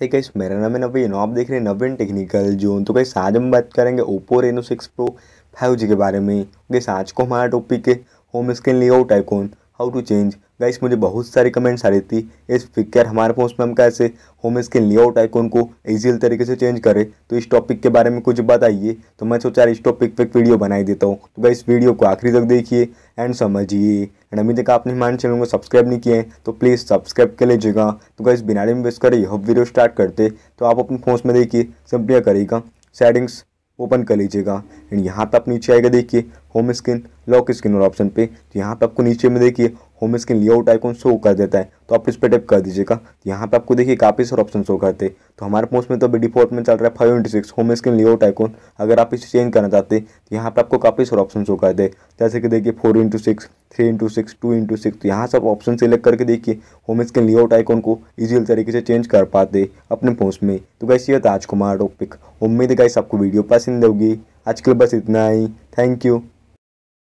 है गाइस मेरा नाम है नवीन आप देख रहे हैं नवीन टेक्निकल जोन तो कैसे आज हम बात करेंगे Oppo Reno six pro five G के बारे में। कैसे आज को हमारा टॉपिक है home screen layout icon how to change guys मुझे बहुत सारी कमेंट्स आ रही थी। इस फ़िक्र हमारे पोस्ट में हम कैसे होम स्क्रीन लेआउट आइकॉन को इजील तरीके से चेंज करें। तो इस टॉपिक के बारे में कुछ बताइए। तो मैं सोचा इस टॉपिक पे वीडियो बनाई देता हूँ। तो गाइस वीडियो को आखिरी तक देखिए एंड समझिए। एंड अभी तक आपने हमारे चैनल को सब्सक्राइब नहीं किए हैं तो प्लीज़ सब्सक्राइब कर लीजिएगा। तो गाइस बिना में वेस्ट करे अब वीडियो स्टार्ट करते। तो आप अपने फ़ोन में देखिए सिंपली करिएगा। सेटिंग्स ओपन कर लीजिएगा। एंड यहाँ पे आप नीचे आएगा, देखिए। होम स्क्रीन, लॉक स्क्रीन और ऑप्शन पे। तो यहाँ पे आपको नीचे में देखिए, home screen layout icon show कर देता है। तो आप इस पर टैप कर दीजिएगा। तो यहाँ पे आपको देखिए, काफ़ी सारे ऑप्शन शो करते। तो हमारे पोस्ट में तो अभी डिफ़ॉल्ट में चल रहा है five into six home screen layout icon अगर आप इसे चेंज करना चाहते तो यहाँ पे आपको काफ़ी सारे ऑप्शन शो करते जैसे कि देखिए four into six three into six two into six तो यहाँ सब ऑप्शन सेलेक्ट करके देखिए होम स्क्रीन लेआउट आइकॉन को इजील तरीके से चेंज कर पाते अपने पोस्ट में। तो कैसे था आज को हमारा टॉपिक। उम्मीद है गाइस आपको वीडियो पसंद होगी। आज के लिए बस इतना ही। Thank you